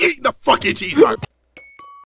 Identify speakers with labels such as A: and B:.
A: eating the fucking cheeseburger.